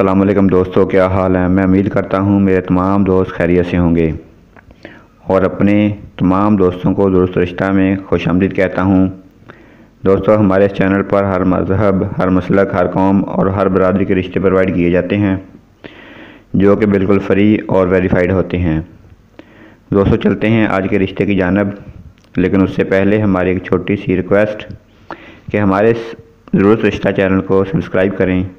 असलम दोस्तों, क्या हाल है? मैं उम्मीद करता हूँ मेरे तमाम दोस्त खैरियत से होंगे। और अपने तमाम दोस्तों को दुरुस्त रिश्ता में खुश आमदीद कहता हूँ। दोस्तों, हमारे इस चैनल पर हर मज़हब, हर मसलक, हर कौम और हर बरदरी के रिश्ते प्रोवाइड किए जाते हैं, जो कि बिल्कुल फ्री और वेरीफाइड होते हैं। दोस्तों, चलते हैं आज के रिश्ते की जानब। लेकिन उससे पहले हमारी एक छोटी सी रिक्वेस्ट कि हमारे ज़रूरत रिश्ता चैनल को सब्सक्राइब करें।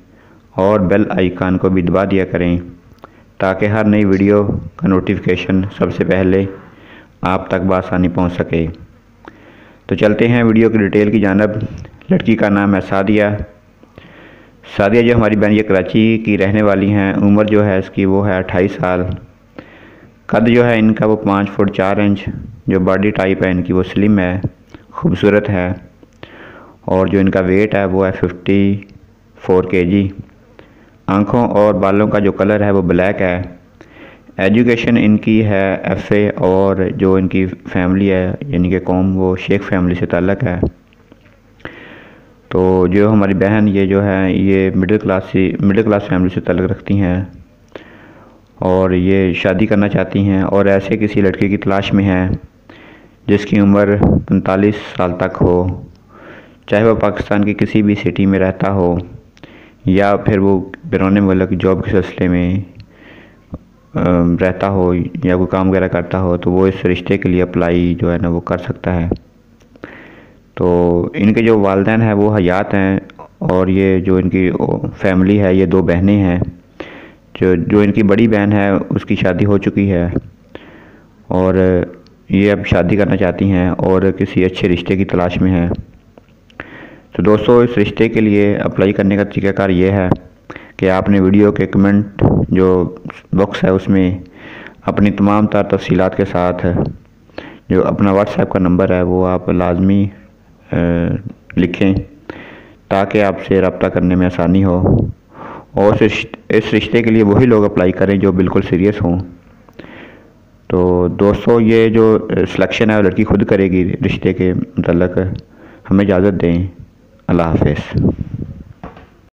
और बेल आइकान को भी दबा दिया करें, ताकि हर नई वीडियो का नोटिफिकेशन सबसे पहले आप तक बसानी पहुँच सके। तो चलते हैं वीडियो की डिटेल की जानब। लड़की का नाम है सादिया। सादिया जो हमारी बहन ये कराची की रहने वाली हैं। उम्र जो है इसकी वो है अट्ठाईस साल। कद जो है इनका वो पाँच फुट चार इंच, जो बॉडी टाइप है इनकी वो स्लिम है, खूबसूरत है। और जो इनका वेट है वो है फिफ्टी फोर के जी आँखों और बालों का जो कलर है वो ब्लैक है। एजुकेशन इनकी है एफ़ए और जो इनकी फैमिली है, यानी कि कौम, वो शेख फैमिली से ताल्लक़ है। तो जो हमारी बहन, ये जो है, ये मिडिल क्लास से, मिडिल क्लास फैमिली से ताल्लक़ रखती हैं। और ये शादी करना चाहती हैं, और ऐसे किसी लड़के की तलाश में हैं, जिसकी उम्र पैंतालीस साल तक हो, चाहे वह पाकिस्तान की किसी भी सिटी में रहता हो। या फिर वो बैरून मुल्क जॉब के सिलसिले में रहता हो या कोई काम वगैरह करता हो तो वो इस रिश्ते के लिए अप्लाई जो है ना वो कर सकता है। तो इनके जो वालदेन हैं, वो हयात हैं और ये जो इनकी फैमिली है, ये दो बहनें हैं। जो जो इनकी बड़ी बहन है, उसकी शादी हो चुकी है और ये अब शादी करना चाहती हैं और किसी अच्छे रिश्ते की तलाश में हैं। तो दोस्तों, इस रिश्ते के लिए अप्लाई करने का तरीकाकार ये है कि आपने वीडियो के कमेंट जो बॉक्स है उसमें अपनी तमाम तार तफसीलात के साथ जो अपना व्हाट्सएप का नंबर है, वो आप लाजमी लिखें ताकि आपसे रबता करने में आसानी हो। और इस रिश्ते के लिए वही लोग अप्लाई करें जो बिल्कुल सीरियस हों। तो दोस्तों, ये जो सिलेक्शन है वो लड़की खुद करेगी रिश्ते के मतलब हमें इजाज़त दें। Allah Hafiz.